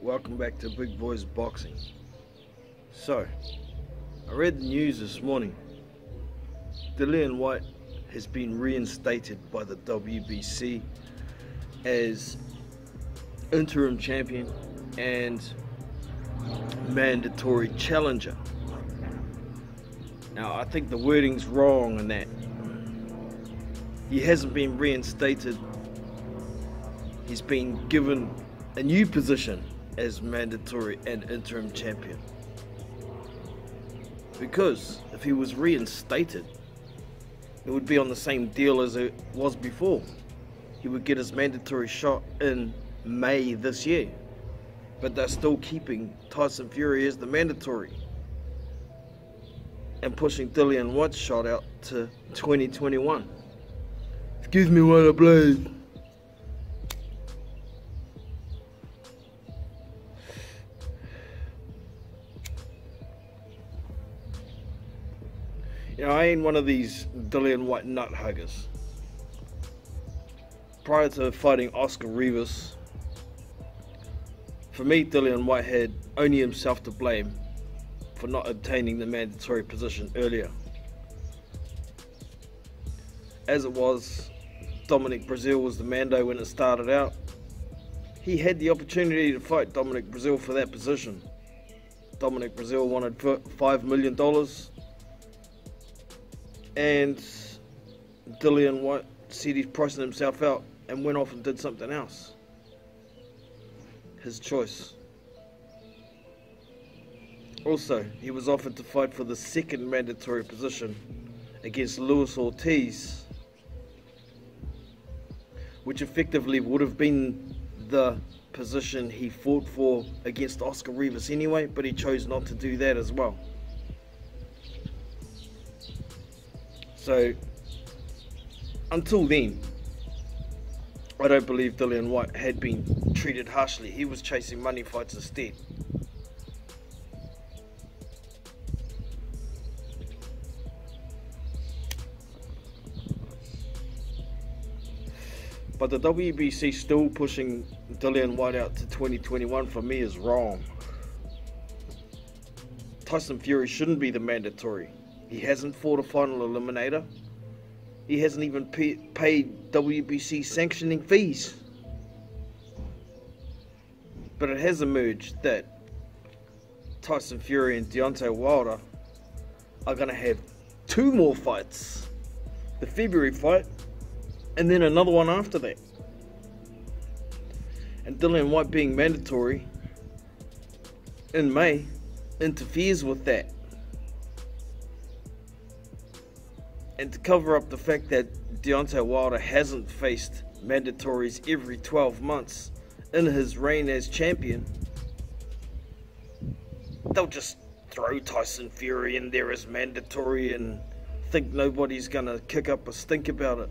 welcome back to Big Boys Boxing. So, I read the news this morning. Dillian Whyte has been reinstated by the WBC as interim champion and mandatory challenger. Now, I think the wording's wrong in that. He hasn't been reinstated, he's been given a new position as mandatory and interim champion. Because if he was reinstated, it would be on the same deal as it was before. He would get his mandatory shot in May this year. But they're still keeping Tyson Fury as the mandatory and pushing Dillian Whyte's shot out to 2021. Excuse me while I play. Know, I ain't one of these Dillian Whyte nut huggers. Prior to fighting Oscar Rivas, for me, Dillian Whyte had only himself to blame for not obtaining the mandatory position earlier. As it was, Dominic Breazeale was the Mando when it started out. He had the opportunity to fight Dominic Breazeale for that position. Dominic Breazeale wanted $5 million and Dillian Whyte said he's pricing himself out and went off and did something else. His choice. Also, he was offered to fight for the second mandatory position against Luis Ortiz, which effectively would have been the position he fought for against Oscar Rivas anyway, but he chose not to do that as well. So, until then, I don't believe Dillian Whyte had been treated harshly. He was chasing money fights instead. But the WBC still pushing Dillian Whyte out to 2021 for me is wrong. Tyson Fury shouldn't be the mandatory. He hasn't fought a final eliminator. He hasn't even paid WBC sanctioning fees. But it has emerged that Tyson Fury and Deontay Wilder are going to have two more fights. The February fight and then another one after that. And Dillian Whyte being mandatory in May interferes with that. And to cover up the fact that Deontay Wilder hasn't faced mandatories every 12 months in his reign as champion, they'll just throw Tyson Fury in there as mandatory and think nobody's gonna kick up a stink about it.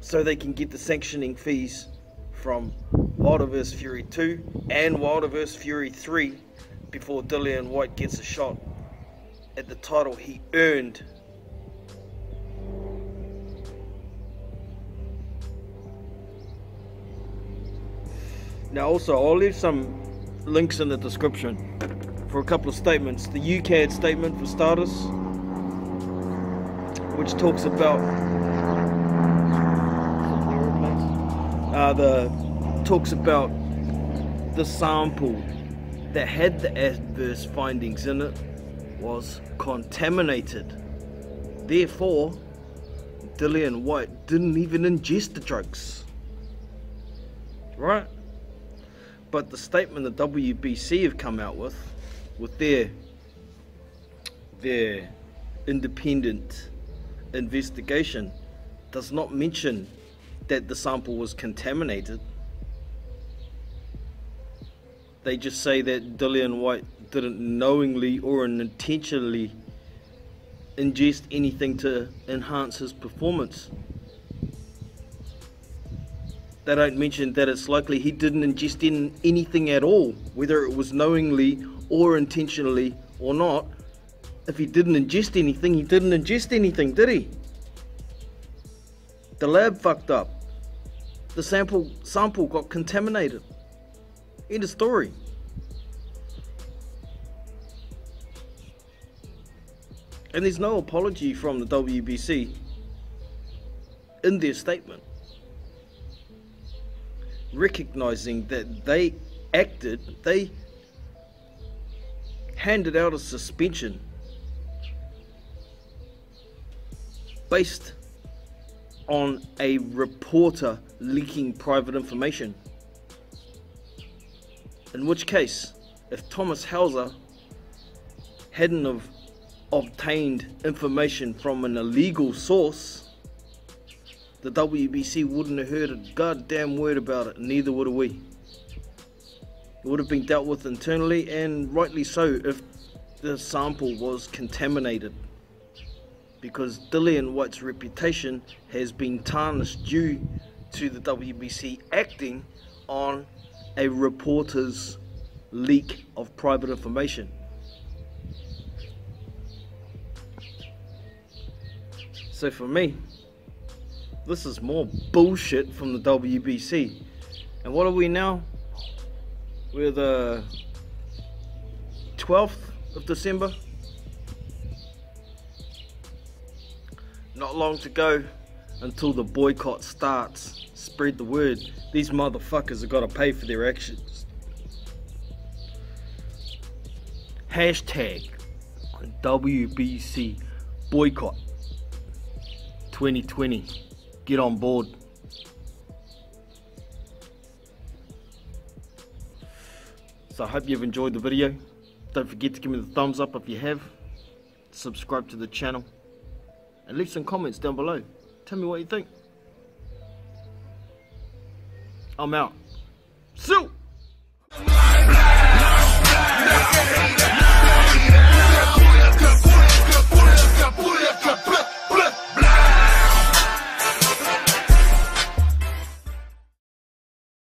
So they can get the sanctioning fees from Wilder vs Fury 2 and Wilder vs Fury 3 before Dillian Whyte gets a shot at the title he earned. Now also, I'll leave some links in the description for a couple of statements. The UKAD statement for starters, which talks about uh, the talks about the sample that had the adverse findings in it was contaminated. Therefore, Dillian Whyte didn't even ingest the drugs. Right? But the statement the WBC have come out with, with their their independent investigation, does not mention that the sample was contaminated. They just say that Dillian Whyte didn't knowingly or intentionally ingest anything to enhance his performance. They don't mention that it's likely he didn't ingest in anything at all, whether it was knowingly or intentionally or not. If he didn't ingest anything, he didn't ingest anything, did he? The lab fucked up. The sample sample got contaminated. In the story. And there's no apology from the WBC in their statement, recognizing that they acted, they handed out a suspension based on a reporter leaking private information. In which case, if Thomas Hauser hadn't have obtained information from an illegal source, the WBC wouldn't have heard a goddamn word about it, neither would we. It would have been dealt with internally, and rightly so if the sample was contaminated. Because Dillian Whyte's reputation has been tarnished due to the WBC acting on a reporter's leak of private information. So for me, this is more bullshit from the WBC. And what are we now? We're the 12th of December. Not long to go until the boycott starts. Spread the word. These motherfuckers have got to pay for their actions. Hashtag WBC boycott 2020 get on board. So I hope you've enjoyed the video. Don't forget to give me the thumbs up if you have. Subscribe to the channel. And leave some comments down below. Tell me what you think. I'm out. So.